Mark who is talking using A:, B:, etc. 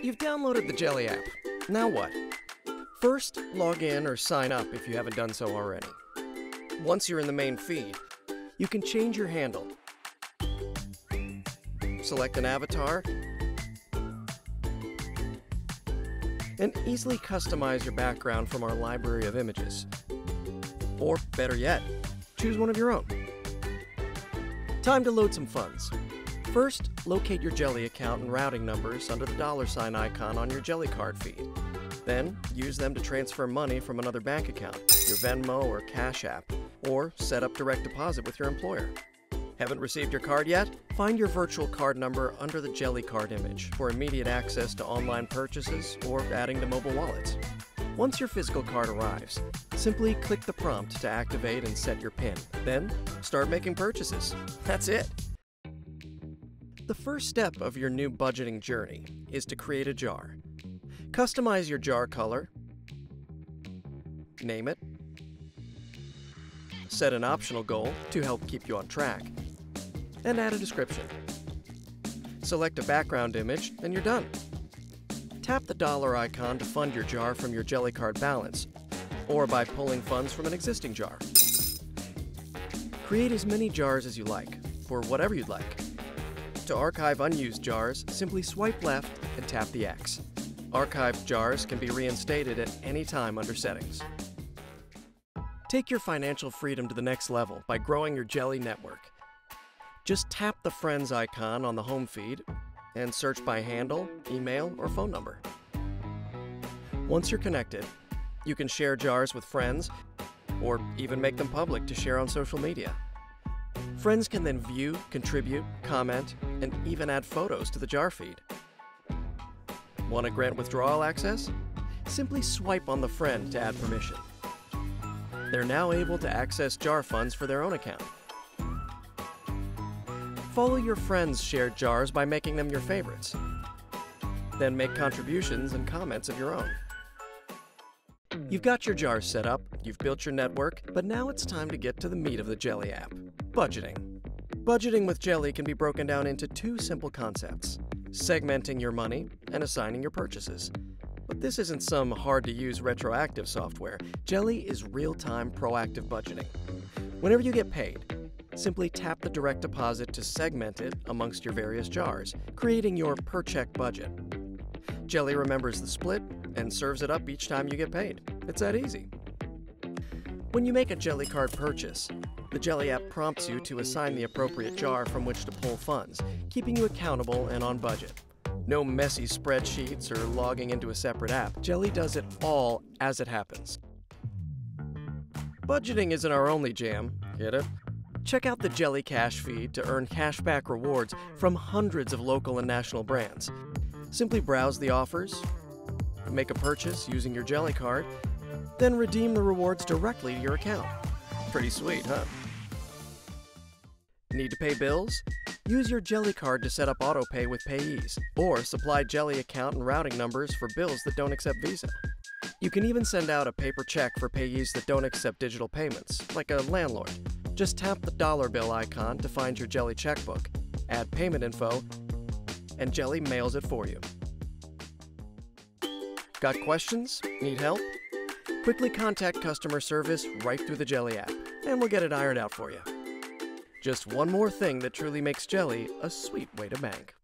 A: You've downloaded the Jelli app. Now what? First, log in or sign up if you haven't done so already. Once you're in the main feed, you can change your handle. Select an avatar and easily customize your background from our library of images. Or better yet, choose one of your own. Time to load some funds. First, locate your Jelli account and routing numbers under the dollar sign icon on your Jelli card feed. Then, use them to transfer money from another bank account, your Venmo or Cash App, or set up direct deposit with your employer. Haven't received your card yet? Find your virtual card number under the Jelli card image for immediate access to online purchases or adding to mobile wallets. Once your physical card arrives, simply click the prompt to activate and set your PIN. Then, start making purchases. That's it. The first step of your new budgeting journey is to create a jar. Customize your jar color, name it, set an optional goal to help keep you on track, and add a description. Select a background image, and you're done. Tap the dollar icon to fund your jar from your Jelli card balance, or by pulling funds from an existing jar. Create as many jars as you like, for whatever you'd like. To archive unused jars, simply swipe left and tap the X. Archived jars can be reinstated at any time under Settings. Take your financial freedom to the next level by growing your Jelli network. Just tap the Friends icon on the home feed and search by handle, email, or phone number. Once you're connected, you can share jars with friends or even make them public to share on social media. Friends can then view, contribute, comment, and even add photos to the jar feed. Want to grant withdrawal access? Simply swipe on the friend to add permission. They're now able to access jar funds for their own account. Follow your friends' shared jars by making them your favorites. Then make contributions and comments of your own. You've got your jars set up, you've built your network, but now it's time to get to the meat of the Jelli app budgeting. Budgeting with Jelli can be broken down into two simple concepts segmenting your money and assigning your purchases. But this isn't some hard to use retroactive software. Jelli is real time proactive budgeting. Whenever you get paid, simply tap the direct deposit to segment it amongst your various jars, creating your per check budget. Jelli remembers the split and serves it up each time you get paid. It's that easy. When you make a Jelli card purchase, the Jelli app prompts you to assign the appropriate jar from which to pull funds, keeping you accountable and on budget. No messy spreadsheets or logging into a separate app. Jelli does it all as it happens. Budgeting isn't our only jam, get it? Check out the Jelli Cash feed to earn cashback rewards from hundreds of local and national brands. Simply browse the offers, make a purchase using your Jelli card, then redeem the rewards directly to your account. Pretty sweet, huh? Need to pay bills? Use your Jelli card to set up autopay with payees, or supply Jelli account and routing numbers for bills that don't accept Visa. You can even send out a paper check for payees that don't accept digital payments, like a landlord. Just tap the dollar bill icon to find your Jelli checkbook, add payment info, and Jelli mails it for you. Got questions? Need help? Quickly contact customer service right through the Jelli app, and we'll get it ironed out for you. Just one more thing that truly makes Jelli a sweet way to bank.